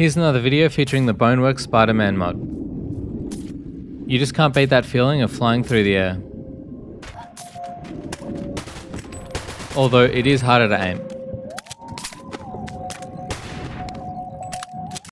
Here's another video featuring the Boneworks Spider-Man mod. You just can't beat that feeling of flying through the air. Although it is harder to aim.